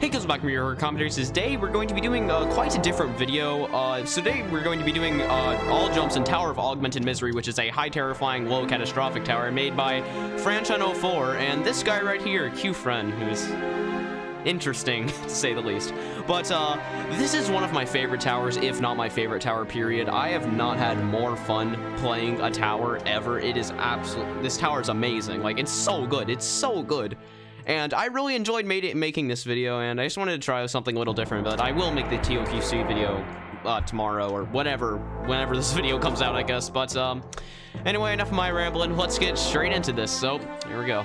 Hey guys, welcome back to your commentators. Today we're going to be doing uh, quite a different video. Uh, today we're going to be doing uh, all jumps in Tower of Augmented Misery, which is a high terrifying, low catastrophic tower made by franchun04 and this guy right here, Quefren, who's interesting to say the least. But uh, this is one of my favorite towers, if not my favorite tower. Period. I have not had more fun playing a tower ever. It is absolute. This tower is amazing. Like it's so good. It's so good. And I really enjoyed it, making this video, and I just wanted to try something a little different, but I will make the TOQC video uh, tomorrow or whatever, whenever this video comes out, I guess. But um, anyway, enough of my rambling. Let's get straight into this. So, here we go.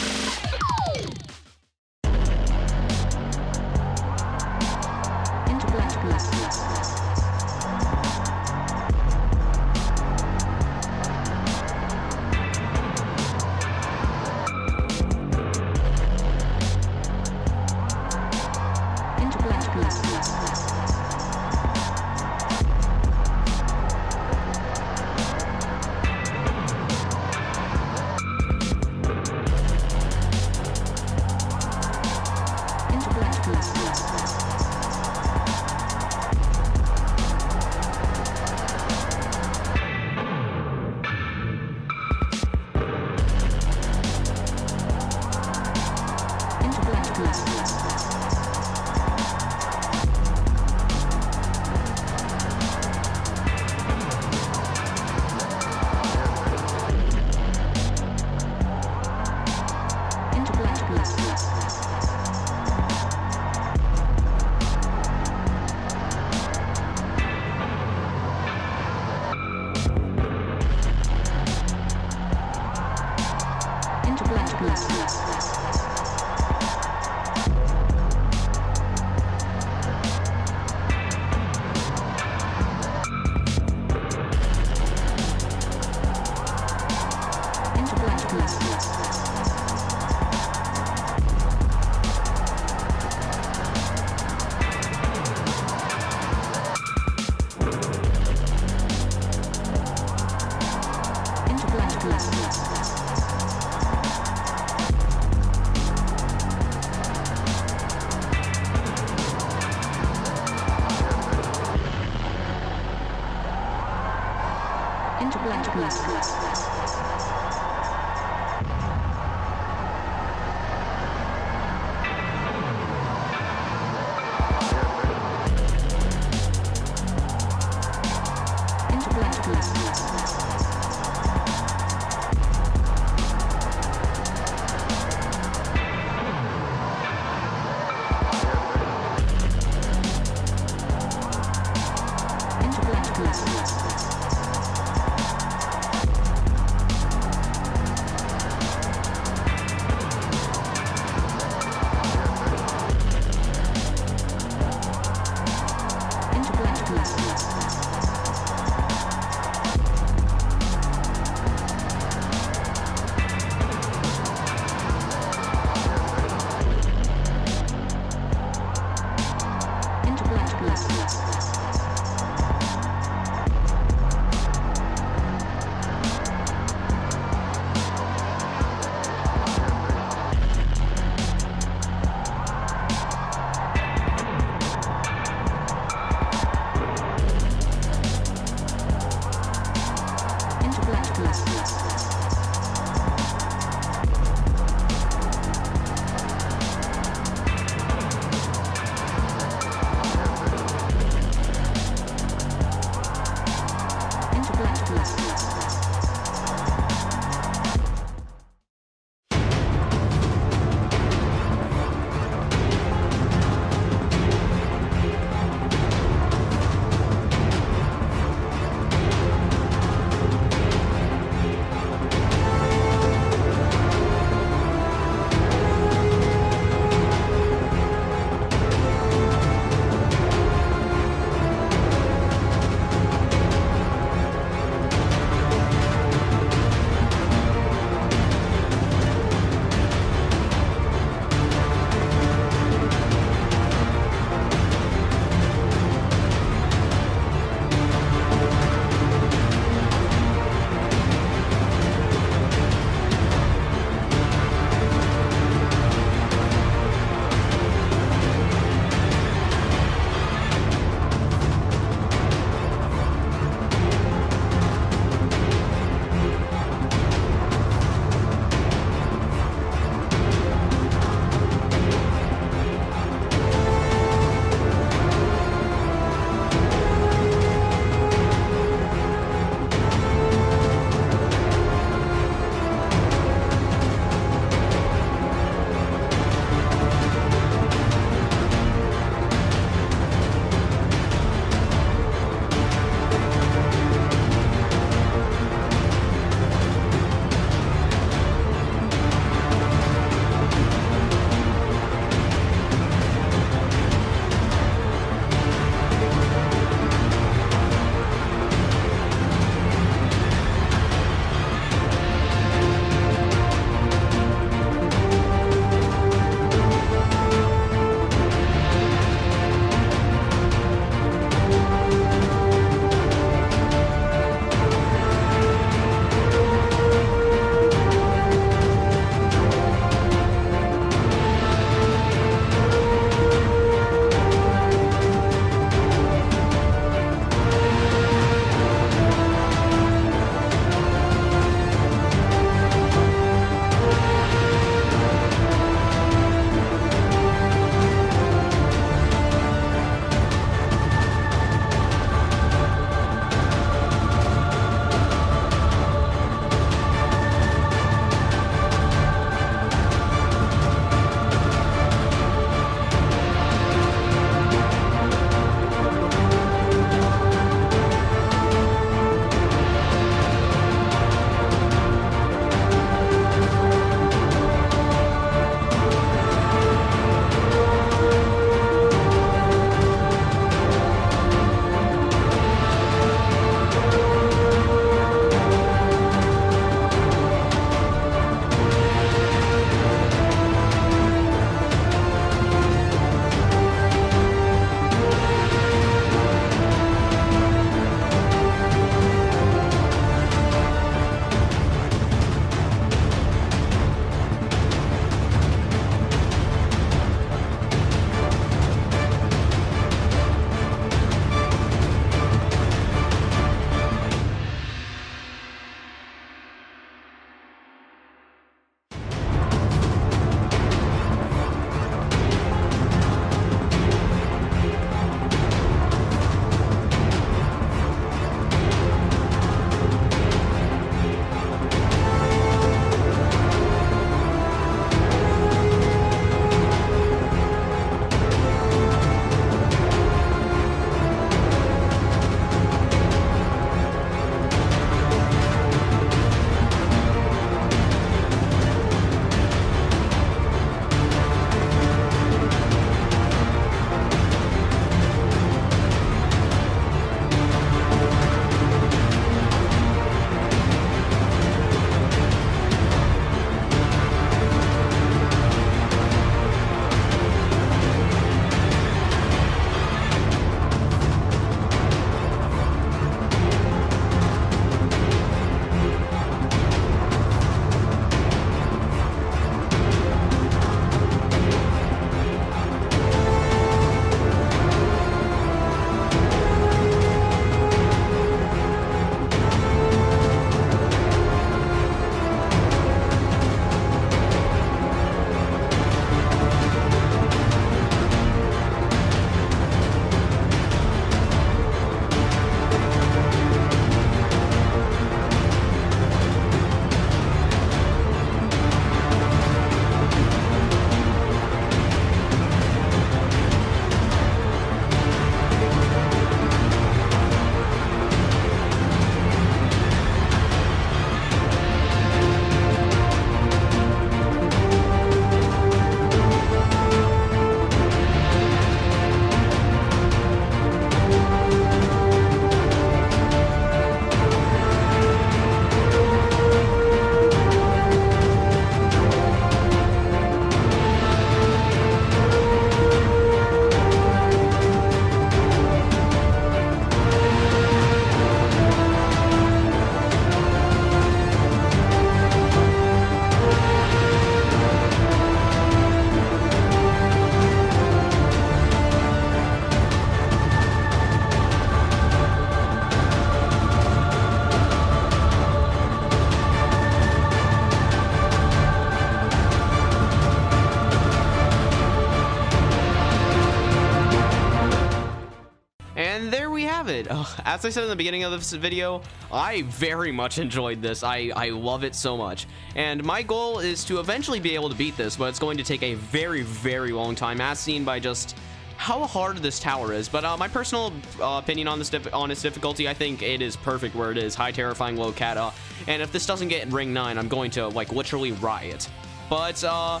as I said in the beginning of this video, I very much enjoyed this. I, I love it so much. And my goal is to eventually be able to beat this, but it's going to take a very, very long time, as seen by just how hard this tower is. But uh, my personal uh, opinion on this on its difficulty, I think it is perfect where it is. High, terrifying, low, kata. And if this doesn't get ring 9, I'm going to, like, literally riot. But, uh,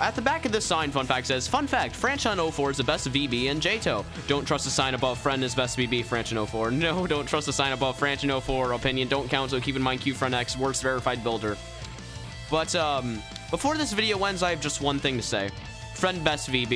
at the back of this sign, fun fact says, Fun fact, franchun04 is the best VB in JToH. Don't trust the sign above friend is best VB, franchun04. No, don't trust the sign above franchun04. Opinion don't count, so keep in mind QFriendX, works verified builder. But, um, before this video ends, I have just one thing to say. Friend best VB.